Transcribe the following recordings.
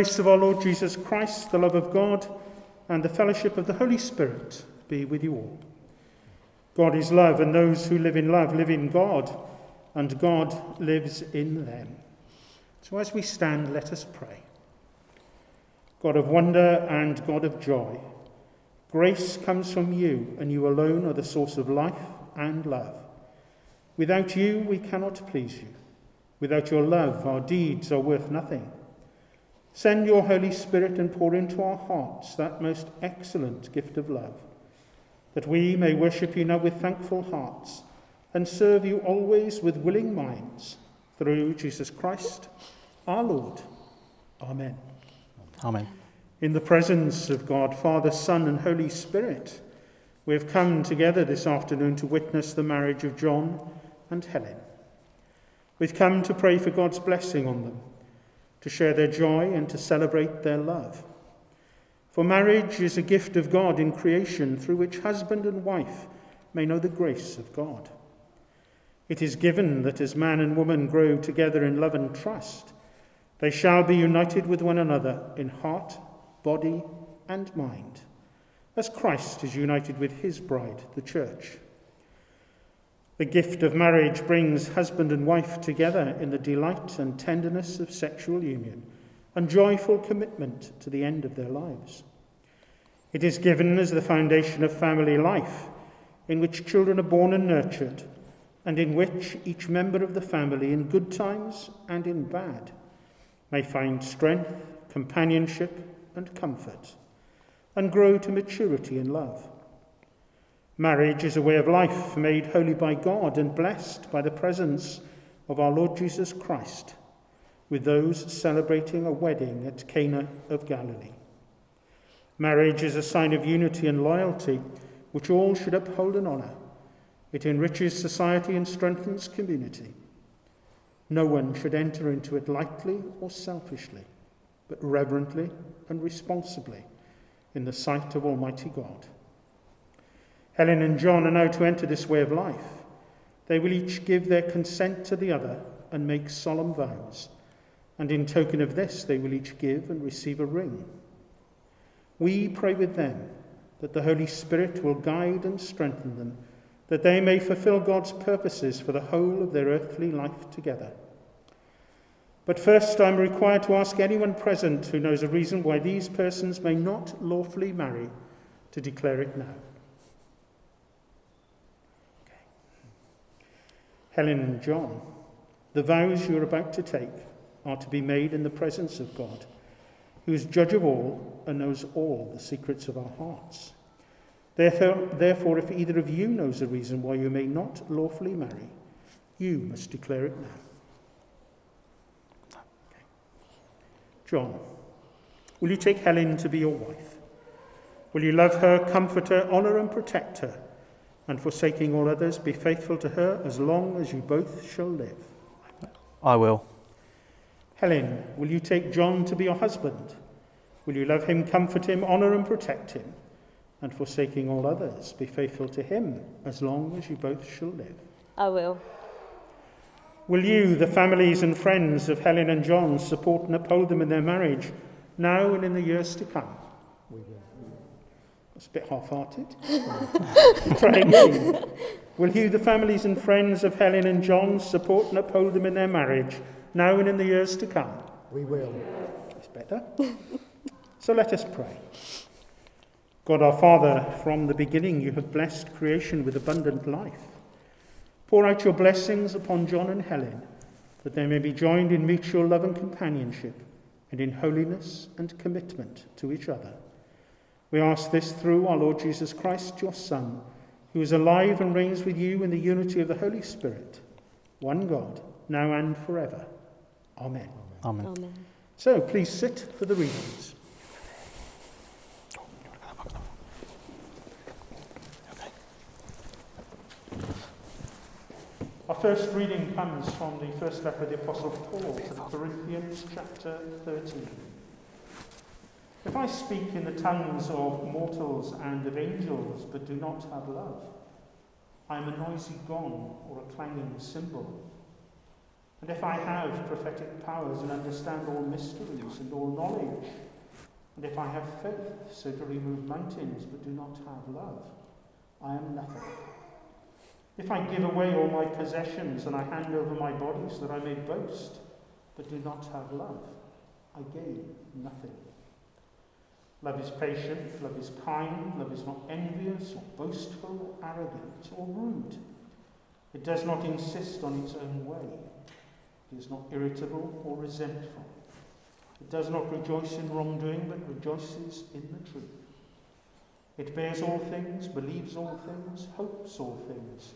grace of our Lord Jesus Christ, the love of God, and the fellowship of the Holy Spirit be with you all. God is love, and those who live in love live in God, and God lives in them. So as we stand, let us pray. God of wonder and God of joy, grace comes from you, and you alone are the source of life and love. Without you, we cannot please you. Without your love, our deeds are worth nothing. Send your Holy Spirit and pour into our hearts that most excellent gift of love, that we may worship you now with thankful hearts and serve you always with willing minds. Through Jesus Christ, our Lord. Amen. Amen. In the presence of God, Father, Son, and Holy Spirit, we have come together this afternoon to witness the marriage of John and Helen. We've come to pray for God's blessing on them to share their joy and to celebrate their love. For marriage is a gift of God in creation through which husband and wife may know the grace of God. It is given that as man and woman grow together in love and trust, they shall be united with one another in heart, body, and mind, as Christ is united with his bride, the church. The gift of marriage brings husband and wife together in the delight and tenderness of sexual union and joyful commitment to the end of their lives. It is given as the foundation of family life, in which children are born and nurtured, and in which each member of the family, in good times and in bad, may find strength, companionship, and comfort, and grow to maturity in love. Marriage is a way of life made holy by God and blessed by the presence of our Lord Jesus Christ, with those celebrating a wedding at Cana of Galilee. Marriage is a sign of unity and loyalty, which all should uphold and honour. It enriches society and strengthens community. No one should enter into it lightly or selfishly, but reverently and responsibly in the sight of Almighty God. Helen and John are now to enter this way of life. They will each give their consent to the other and make solemn vows. And in token of this, they will each give and receive a ring. We pray with them that the Holy Spirit will guide and strengthen them, that they may fulfill God's purposes for the whole of their earthly life together. But first, I'm required to ask anyone present who knows a reason why these persons may not lawfully marry to declare it now. Helen and John, the vows you are about to take are to be made in the presence of God, who is judge of all and knows all the secrets of our hearts. Therefore, therefore, if either of you knows a reason why you may not lawfully marry, you must declare it now. John, will you take Helen to be your wife? Will you love her, comfort her, honour and protect her? And forsaking all others, be faithful to her as long as you both shall live. I will. Helen, will you take John to be your husband? Will you love him, comfort him, honour and protect him? And forsaking all others, be faithful to him as long as you both shall live. I will. Will you, the families and friends of Helen and John, support and uphold them in their marriage, now and in the years to come? It's a bit half-hearted. Try again. Will you, the families and friends of Helen and John, support and uphold them in their marriage, now and in the years to come? We will. It's better. so let us pray. God our Father, from the beginning you have blessed creation with abundant life. Pour out your blessings upon John and Helen, that they may be joined in mutual love and companionship, and in holiness and commitment to each other. We ask this through our Lord Jesus Christ, your Son, who is alive and reigns with you in the unity of the Holy Spirit, one God, now and forever. Amen. Amen. Amen. So please sit for the readings. Our first reading comes from the first letter of the Apostle Paul to the Corinthians, chapter 13. If I speak in the tongues of mortals and of angels, but do not have love, I am a noisy gong or a clanging cymbal. And if I have prophetic powers and understand all mysteries and all knowledge, and if I have faith so to remove mountains but do not have love, I am nothing. If I give away all my possessions and I hand over my body so that I may boast, but do not have love, I gain nothing. Love is patient, love is kind, love is not envious or boastful or arrogant or rude. It does not insist on its own way. It is not irritable or resentful. It does not rejoice in wrongdoing, but rejoices in the truth. It bears all things, believes all things, hopes all things.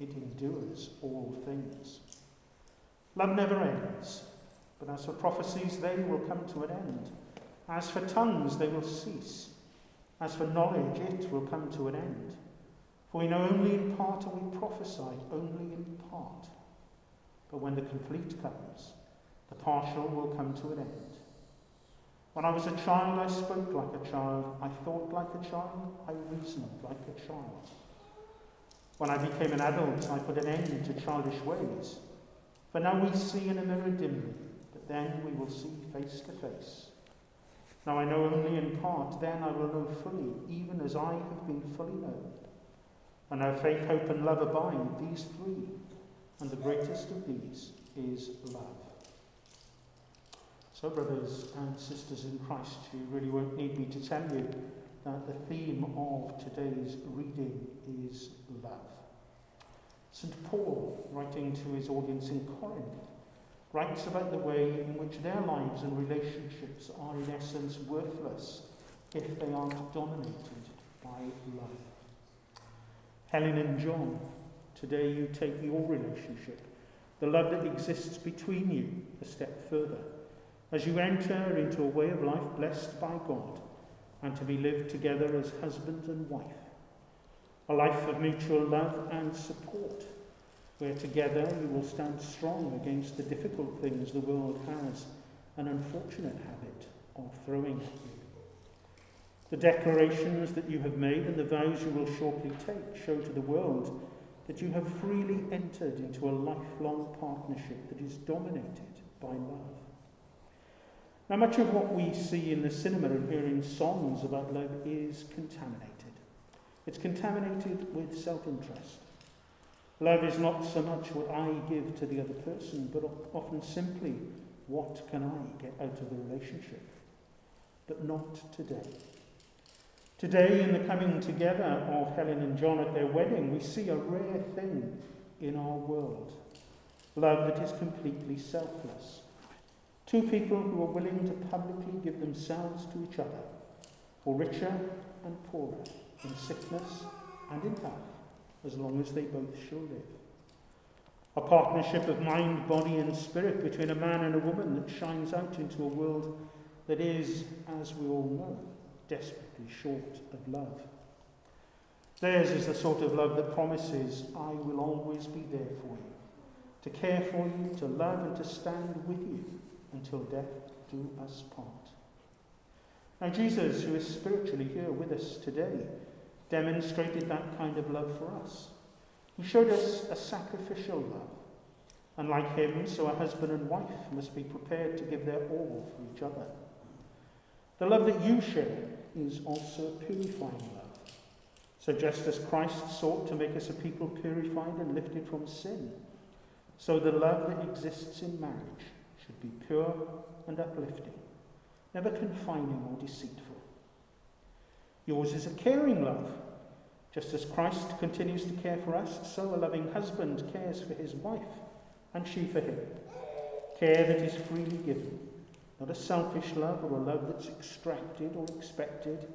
It endures all things. Love never ends, but as for prophecies, they will come to an end. As for tongues, they will cease. As for knowledge, it will come to an end. For we know only in part and we prophesy only in part. But when the complete comes, the partial will come to an end. When I was a child, I spoke like a child, I thought like a child, I reasoned like a child. When I became an adult, I put an end to childish ways. For now we see in a mirror dimly, but then we will see face to face. Now I know only in part, then I will know fully, even as I have been fully known. And now faith, hope, and love abide, these three, and the greatest of these is love. So, brothers and sisters in Christ, you really won't need me to tell you that the theme of today's reading is love. St. Paul, writing to his audience in Corinth, writes about the way in which their lives and relationships are in essence worthless if they aren't dominated by love. Helen and John, today you take your relationship, the love that exists between you, a step further, as you enter into a way of life blessed by God and to be lived together as husband and wife. A life of mutual love and support, where together you will stand strong against the difficult things the world has an unfortunate habit of throwing at you. The declarations that you have made and the vows you will shortly take show to the world that you have freely entered into a lifelong partnership that is dominated by love. Now, much of what we see in the cinema and hear in songs about love is contaminated. It's contaminated with self interest. Love is not so much what I give to the other person, but often simply what can I get out of the relationship. But not today. Today, in the coming together of Helen and John at their wedding, we see a rare thing in our world love that is completely selfless. Two people who are willing to publicly give themselves to each other, for richer and poorer, in sickness and in health, as long as they both shall live. A partnership of mind, body, and spirit between a man and a woman that shines out into a world that is, as we all know, desperately short of love. Theirs is the sort of love that promises, I will always be there for you, to care for you, to love and to stand with you until death do us part. Now, Jesus, who is spiritually here with us today, demonstrated that kind of love for us. He showed us a sacrificial love. And like him, so a husband and wife must be prepared to give their all for each other. The love that you share is also purifying love. So just as Christ sought to make us a people purified and lifted from sin, so the love that exists in marriage should be pure and uplifting, never confining or deceitful. Yours is a caring love. Just as Christ continues to care for us, so a loving husband cares for his wife, and she for him. Care that is freely given, not a selfish love or a love that's extracted or expected,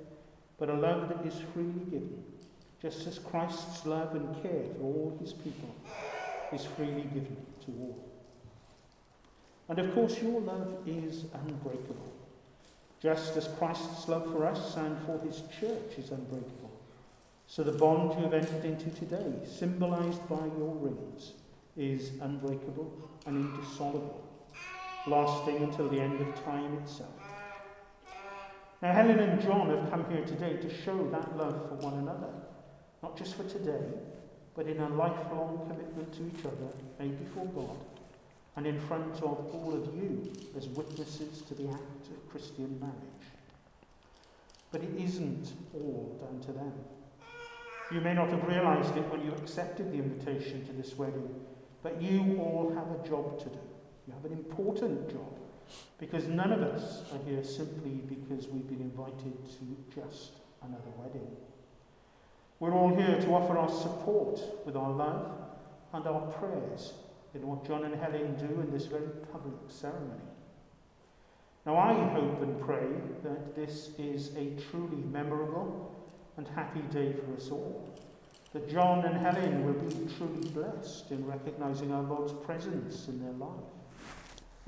but a love that is freely given, just as Christ's love and care for all his people is freely given to all. And of course, your love is unbreakable, just as Christ's love for us and for his church is unbreakable. So the bond you have entered into today, symbolized by your rings, is unbreakable and indissoluble, lasting until the end of time itself. Now, Helen and John have come here today to show that love for one another, not just for today, but in a lifelong commitment to each other made before God and in front of all of you as witnesses to the act of Christian marriage. But it isn't all down to them. You may not have realized it when you accepted the invitation to this wedding, but you all have a job to do. You have an important job because none of us are here simply because we've been invited to just another wedding. We're all here to offer our support with our love and our prayers in what John and Helen do in this very public ceremony. Now, I hope and pray that this is a truly memorable and happy day for us all. That John and Helen will be truly blessed in recognizing our Lord's presence in their life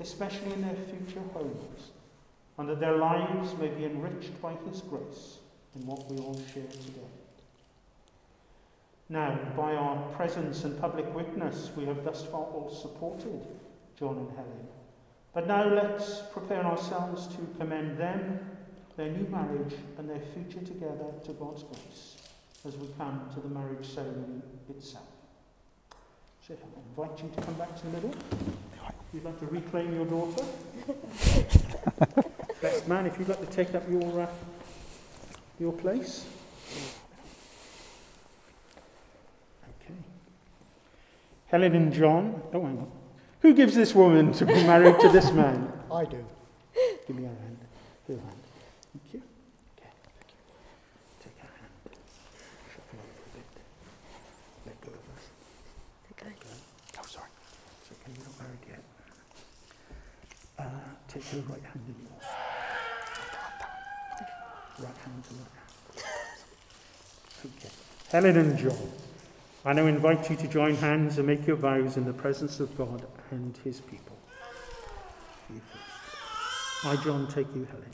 especially in their future homes, and that their lives may be enriched by His grace in what we all share today. Now, by our presence and public witness, we have thus far all supported John and Helen. But now let's prepare ourselves to commend them, their new marriage, and their future together to God's grace as we come to the marriage ceremony itself. So I invite you to come back to the middle. You'd like to reclaim your daughter? Best man, if you'd like to take up your, uh, your place. Okay. Helen and John. Oh, hang on. Who gives this woman to be married to this man? I do. Give me your hand. Your hand. Thank you. Okay. Thank you. Take her hand. Shuffle over a bit. Let go of her. Okay. Oh, sorry. It's okay, you're not married yet. Uh, take your right hand in yours. Right hand to right hand. Okay. Helen and John, I now invite you to join hands and make your vows in the presence of God and his people. I, John, take you, Helen,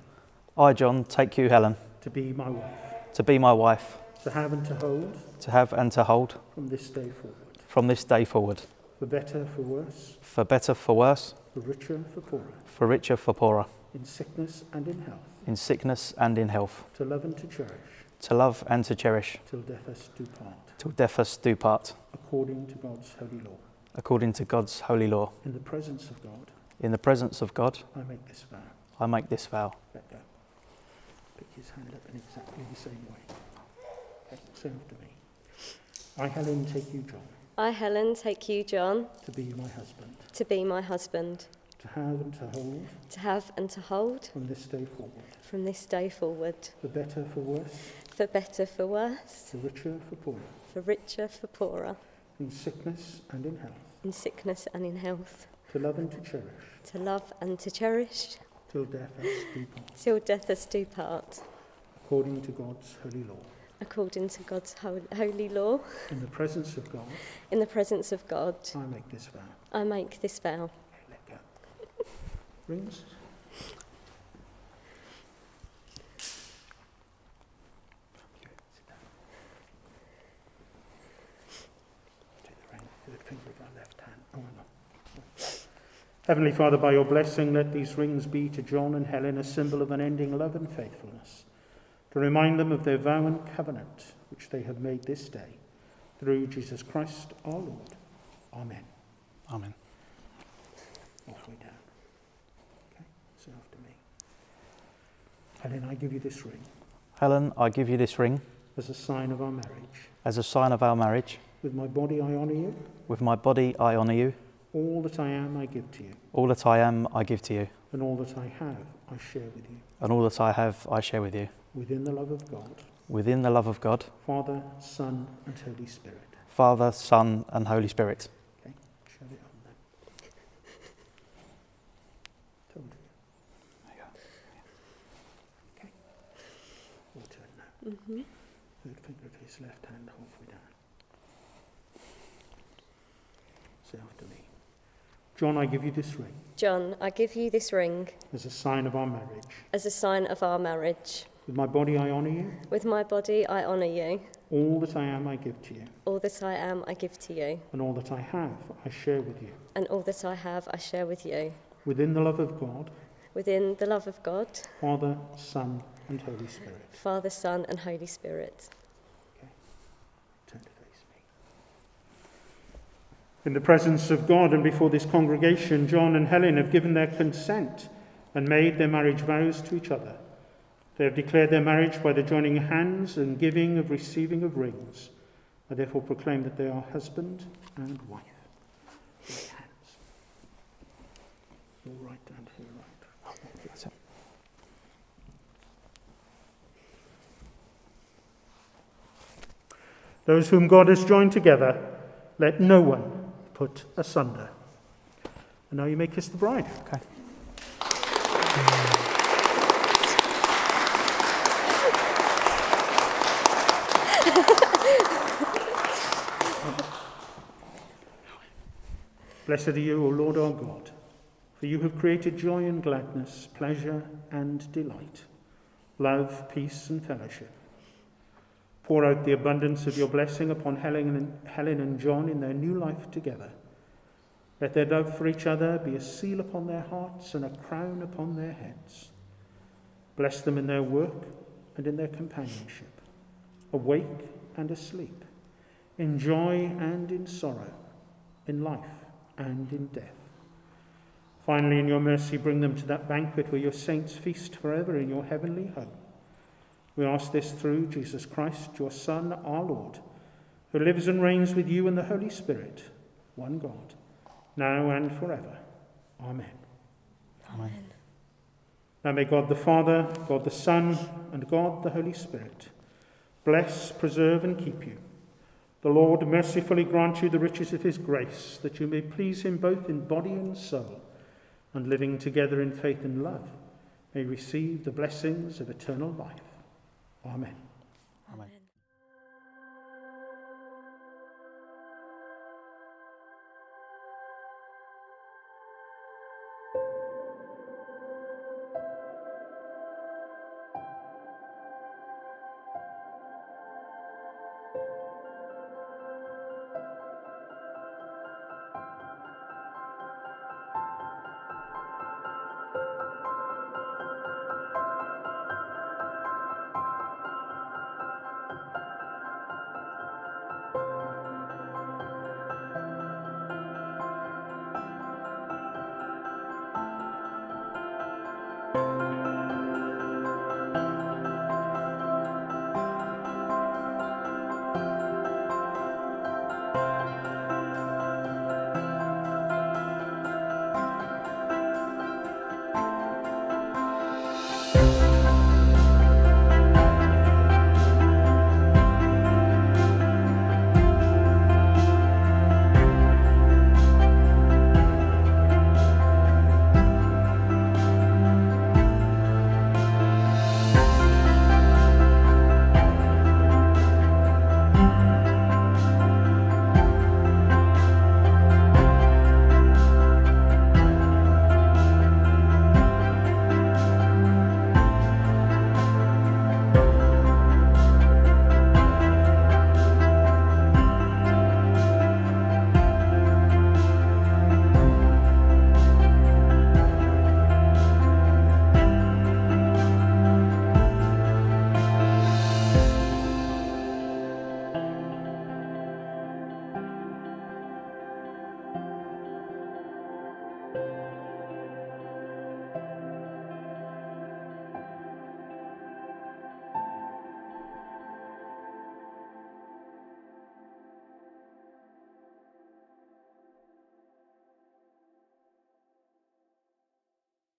I, John, take you, Helen, to be my wife, to be my wife, to have and to hold. To have and to hold. From this day forward, from this day forward, for better, for worse, for better, for worse, for richer, for poorer, for richer, for poorer, in sickness and in health, in sickness and in health, to love and to cherish, to love and to cherish, till death us do part, till death us do part, according to God's holy law. according to God's holy law. In the presence of God, In the presence of God, I make this vow. I make this vow. Let go. Pick his hand up in exactly the same way. Okay, say after me. I, Helen, take you, John, I, Helen, take you, John, to be my husband, to be my husband, to have and to hold to have and to hold from this day forward, from this day forward, for better, for worse, for better, for worse, for richer, for poorer, for richer, for poorer, in sickness and in health, in sickness and in health, to love and to cherish, to love and to cherish, till death us do part, till death us do part, according to God's holy law. according to God's ho- holy law. In the presence of God, In the presence of God, I make this vow. I make this vow. Okay, let go. Rings? Sit down. Take the ring, third finger of our left hand. Oh, hang on. Heavenly Father, by your blessing, let these rings be to John and Helen a symbol of unending love and faithfulness, to remind them of their vow and covenant which they have made this day, through Jesus Christ our Lord. Amen. Amen. halfway down. Okay, so after me. Helen, I give you this ring Helen, I give you this ring as a sign of our marriage. as a sign of our marriage. With my body, I honour you. With my body, I honour you. All that I am, I give to you. All that I am, I give to you. And all that I have, I share with you. And all that I have, I share with you. Within the love of God, Within the love of God, Father, Son, and Holy Spirit. Father, Son, and Holy Spirit. Okay, shove it on there. Told you. Okay. Your turn now. hmm Third finger of his left hand halfway down. Say after me. John, I give you this ring John, I give you this ring as a sign of our marriage. as a sign of our marriage. With my body, I honour you. With my body, I honour you. All that I am, I give to you. All that I am, I give to you. And all that I have, I share with you. And all that I have, I share with you. Within the love of God, Within the love of God, Father, Son, and Holy Spirit. Father, Son, and Holy Spirit. Turn to face me. In the presence of God and before this congregation, John and Helen have given their consent and made their marriage vows to each other. They have declared their marriage by the joining hands and giving of receiving of rings. I therefore proclaim that they are husband and wife. Hands. Your right hand here, right. Those whom God has joined together, let no one put asunder. And now you may kiss the bride. Okay. Blessed are you, O Lord our God, for you have created joy and gladness, pleasure and delight, love, peace and fellowship. Pour out the abundance of your blessing upon Helen and, Helen and John in their new life together. Let their love for each other be a seal upon their hearts and a crown upon their heads. Bless them in their work and in their companionship, awake and asleep, in joy and in sorrow, in life and in death. Finally, in your mercy, bring them to that banquet where your saints feast forever in your heavenly home. We ask this through Jesus Christ, your Son, our Lord, who lives and reigns with you in the Holy Spirit, one God, now and forever. Amen. Amen. Now may God the Father, God the Son, and God the Holy Spirit bless, preserve, and keep you. The Lord mercifully grant you the riches of his grace, that you may please him both in body and soul, and living together in faith and love, may receive the blessings of eternal life. Amen. Amen.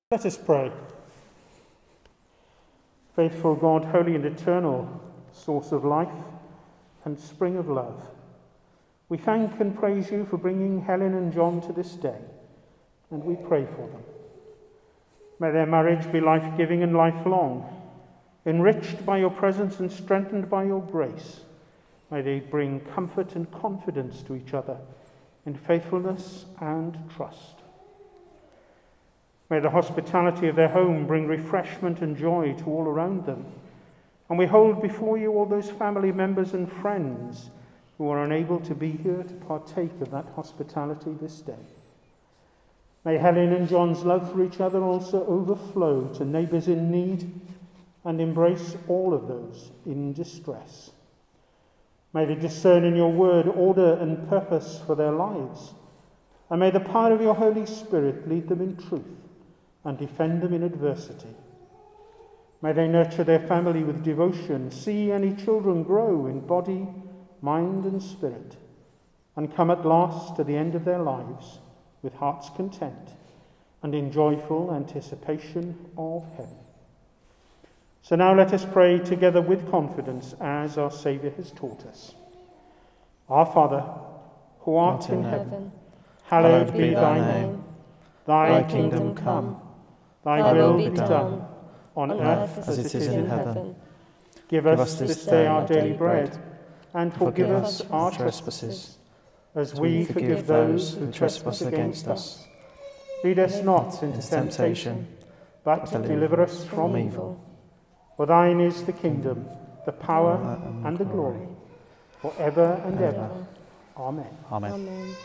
Let us pray. Faithful God, holy and eternal, source of life and spring of love, we thank and praise you for bringing Helen and John to this day, and we pray for them. May their marriage be life giving and lifelong, enriched by your presence and strengthened by your grace. May they bring comfort and confidence to each other in faithfulness and trust. May the hospitality of their home bring refreshment and joy to all around them. And we hold before you all those family members and friends who are unable to be here to partake of that hospitality this day. May Helen and John's love for each other also overflow to neighbours in need and embrace all of those in distress. May they discern in your word order and purpose for their lives. And may the power of your Holy Spirit lead them in truth and defend them in adversity. May they nurture their family with devotion, see any children grow in body, mind, and spirit, and come at last to the end of their lives with hearts content and in joyful anticipation of heaven. So now let us pray together with confidence as our Saviour has taught us. Our Father, who art in heaven, hallowed be thy name. Thy kingdom come. Thy will be done, on earth as it is in heaven. Give us this day our daily bread, and forgive us our trespasses, as we forgive those who trespass against us. Lead us not into temptation, but deliver us from evil. For thine is the kingdom, the power, and the glory, for ever and ever. Amen. Amen. Amen.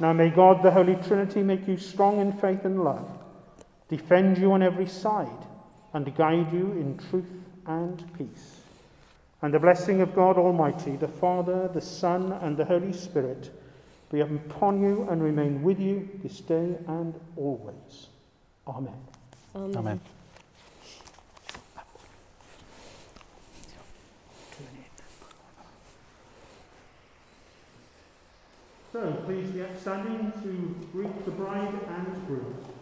Now may God, the Holy Trinity, make you strong in faith and love, defend you on every side, and guide you in truth and peace. And the blessing of God Almighty, the Father, the Son, and the Holy Spirit be upon you and remain with you this day and always. Amen. Amen. Amen. So please get standing to greet the bride and groom.